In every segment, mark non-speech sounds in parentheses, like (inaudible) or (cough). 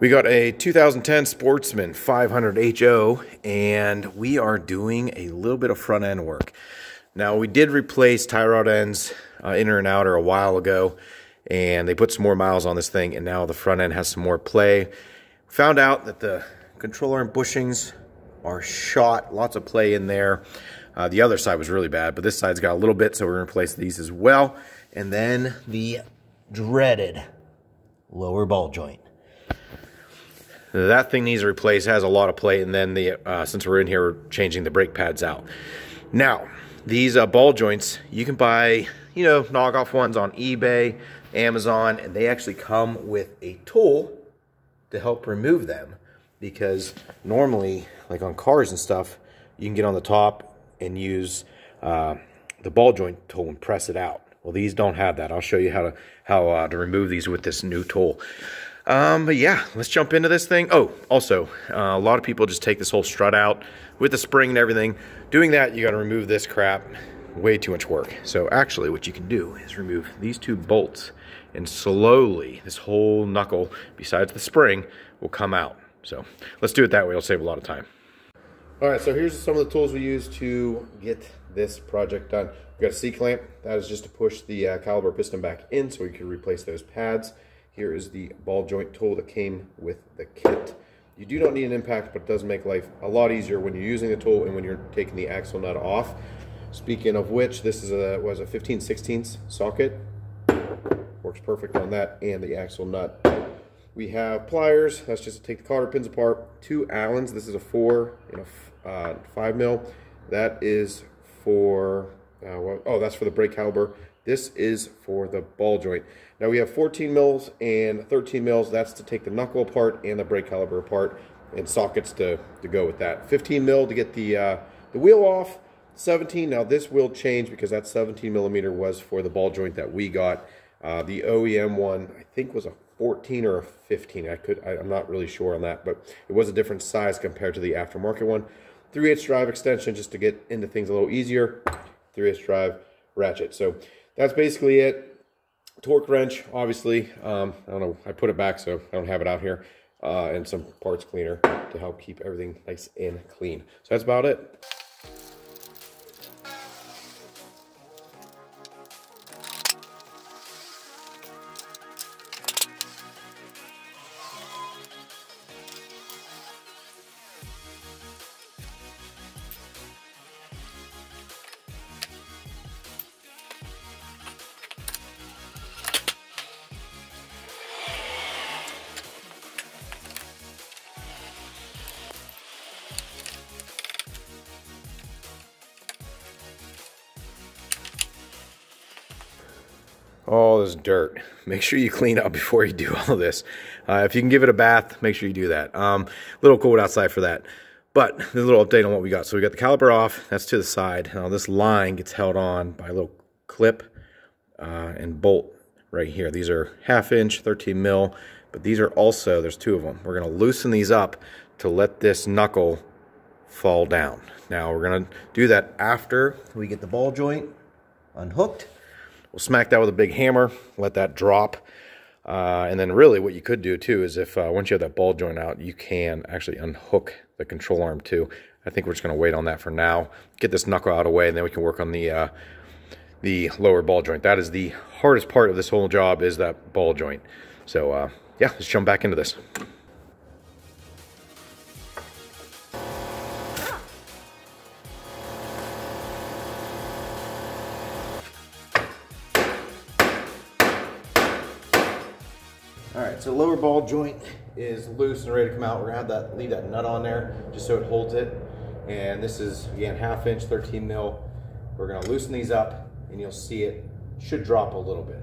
We got a 2010 Sportsman 500 HO, and we are doing a little bit of front end work. Now, we did replace tie rod ends, uh, inner and outer, a while ago, and they put some more miles on this thing, and now the front end has some more play. Found out that the control arm bushings are shot, lots of play in there. Uh, the other side was really bad, but this side's got a little bit, so we're to replace these as well. And then the dreaded lower ball joint. That thing needs to replace, has a lot of play, and then the uh, since we're in here, we're changing the brake pads out. Now, these uh, ball joints, you can buy, you know, knockoff ones on eBay, Amazon, and they actually come with a tool to help remove them because normally, like on cars and stuff, you can get on the top and use uh, the ball joint tool and press it out. Well, these don't have that. I'll show you how to how uh, to remove these with this new tool. Um, but yeah, let's jump into this thing. Oh, also, uh, a lot of people just take this whole strut out with the spring and everything. Doing that, you got to remove this crap. Way too much work. So actually, what you can do is remove these two bolts and slowly this whole knuckle, besides the spring, will come out. So let's do it that way. It'll save a lot of time. All right, so here's some of the tools we use to get this project done. We've got a C-clamp. That is just to push the uh, caliper piston back in so we can replace those pads. Here is the ball joint tool that came with the kit. You do not need an impact, but it does make life a lot easier when you're using the tool and when you're taking the axle nut off. Speaking of which, this is a was a 15 16 socket. Works perfect on that and the axle nut. We have pliers. That's just to take the cotter pins apart. Two Allens. This is a four and a uh, five mil. That is for uh, well, oh, that's for the brake caliper. This is for the ball joint. Now we have 14 mils and 13 mils. That's to take the knuckle apart and the brake caliper apart and sockets to, to go with that. 15 mil to get the, uh, the wheel off. 17, now this will change because that 17 millimeter was for the ball joint that we got. Uh, the OEM one, I think was a 14 or a 15. I could, I, am not really sure on that, but it was a different size compared to the aftermarket one. 3 8 drive extension just to get into things a little easier. 3 8 drive ratchet. So that's basically it. Torque wrench, obviously. Um, I don't know. I put it back so I don't have it out here. Uh, and some parts cleaner to help keep everything nice and clean. So that's about it. All this dirt. (laughs) Make sure you clean up before you do (laughs) all this. Uh, if you can give it a bath, make sure you do that. Um, little cold outside for that. But a little update on what we got. So we got the caliper off. That's to the side. Now this line gets held on by a little clip uh, and bolt right here. These are half inch, 13 mil. But these are also, there's two of them. We're going to loosen these up to let this knuckle fall down. Now we're going to do that after we get the ball joint unhooked We'll smack that with a big hammer, let that drop. Uh, and then really what you could do too is if uh, once you have that ball joint out, you can actually unhook the control arm too. I think we're just going to wait on that for now. Get this knuckle out of the way and then we can work on the uh, the lower ball joint. That is the hardest part of this whole job is that ball joint. So uh, yeah, let's jump back into this. All right, so lower ball joint is loose and ready to come out. We're gonna have that leave that nut on there just so it holds it. And this is again half inch, 13 mil. We're gonna loosen these up and you'll see it should drop a little bit.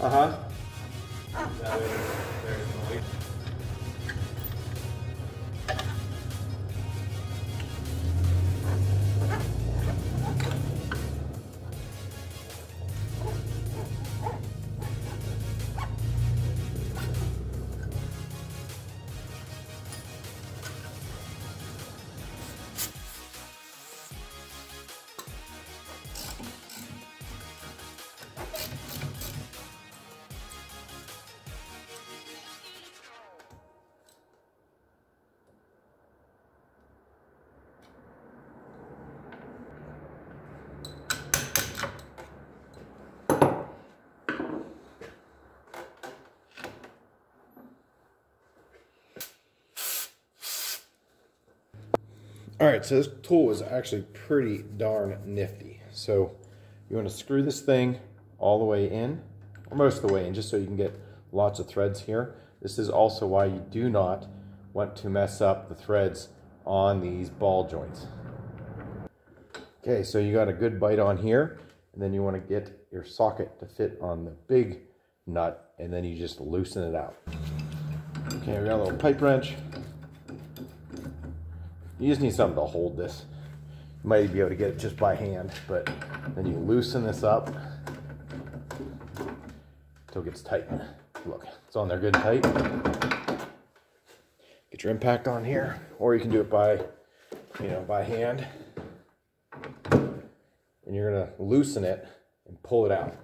Uh-huh. All right, so this tool is actually pretty darn nifty. So you want to screw this thing all the way in, or most of the way in, just so you can get lots of threads here. This is also why you do not want to mess up the threads on these ball joints. Okay, so you got a good bite on here, and then you want to get your socket to fit on the big nut, and then you just loosen it out. Okay, we got a little pipe wrench. You just need something to hold this. You might be able to get it just by hand, but then you loosen this up until it gets tight. Look, it's on there good tight. Get your impact on here, or you can do it by, you know, by hand. And you're gonna loosen it and pull it out.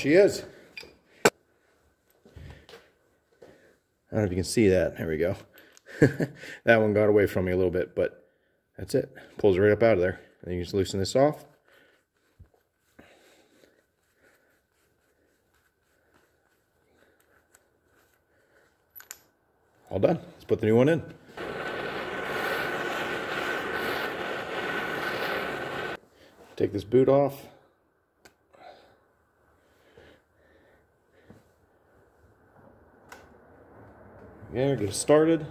She is. I don't know if you can see that. There we go. (laughs) that one got away from me a little bit, but that's it. Pulls right up out of there. And you just loosen this off. All done. Let's put the new one in. Take this boot off. Yeah, get it started.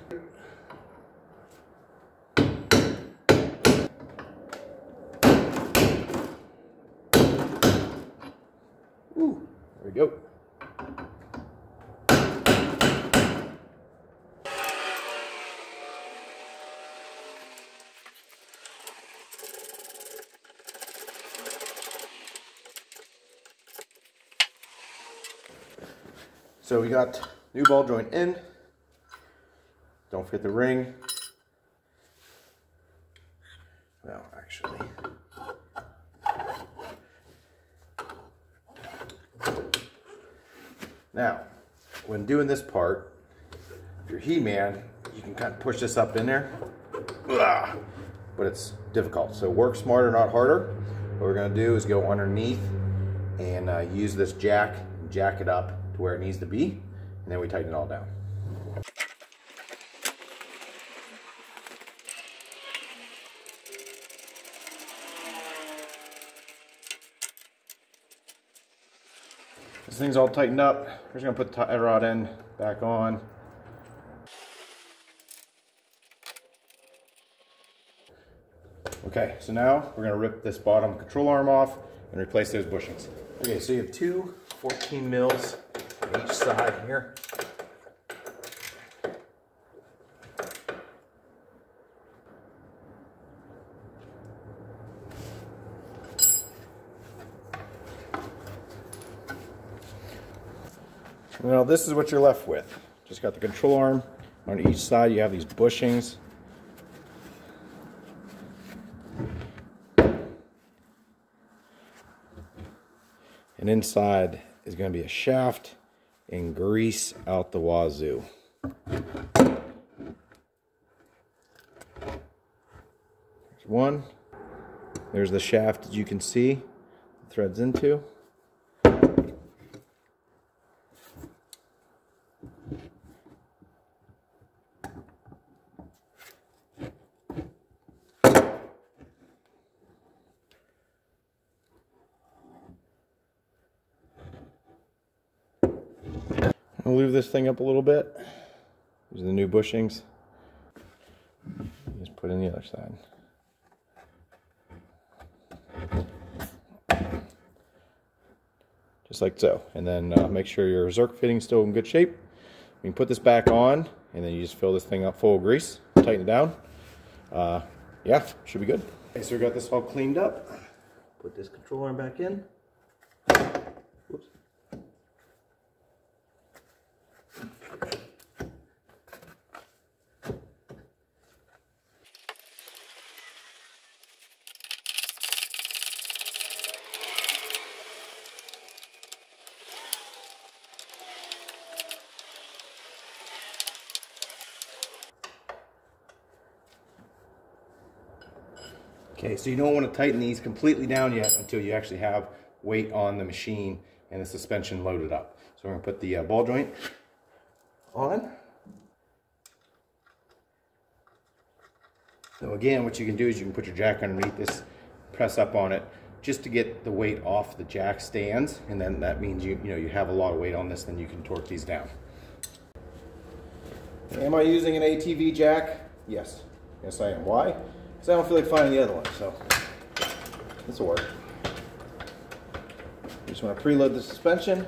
Ooh, there we go. So we got new ball joint in. Forget the ring. Well, actually. Now, when doing this part, if you're He-Man, you can kind of push this up in there. But it's difficult. So work smarter, not harder. What we're gonna do is go underneath and uh, use this jack, jack it up to where it needs to be, and then we tighten it all down. This thing's all tightened up. We're just gonna put the tie rod in, back on. Okay, so now we're gonna rip this bottom control arm off and replace those bushings. Okay, so you have two 14 mils on each side here. Now this is what you're left with. Just got the control arm. On each side you have these bushings. And inside is going to be a shaft and grease out the wazoo. There's one. There's the shaft that you can see the threads into. Leave this thing up a little bit. These are the new bushings. Just put in the other side. Just like so. And then uh, make sure your Zerk fitting's still in good shape. You can put this back on, and then you just fill this thing up full of grease, tighten it down. Uh, yeah, should be good. Okay, so we got this all cleaned up. Put this control arm back in. Okay, so you don't want to tighten these completely down yet until you actually have weight on the machine and the suspension loaded up. So we're going to put the uh, ball joint on. So again, what you can do is you can put your jack underneath this, press up on it, just to get the weight off the jack stands, and then that means you you know you have a lot of weight on this, then you can torque these down. Am I using an ATV jack? Yes. Yes, I am. Why? Because I don't feel like finding the other one, so this will work. You just want to preload the suspension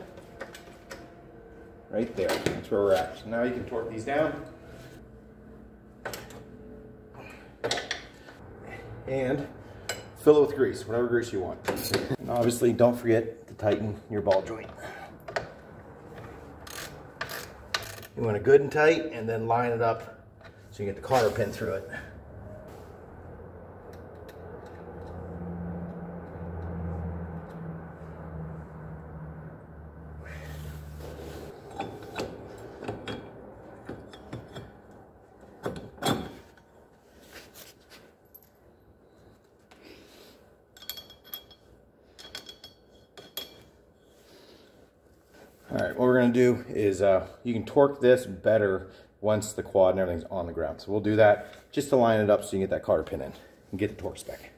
right there. That's where we're at. So now you can torque these down. And fill it with grease, whatever grease you want. And obviously, don't forget to tighten your ball joint. You want it good and tight, and then line it up so you get the cotter pin through it. What we're gonna do is uh, you can torque this better once the quad and everything's on the ground. So we'll do that just to line it up so you can get that cotter pin in and get the torque spec.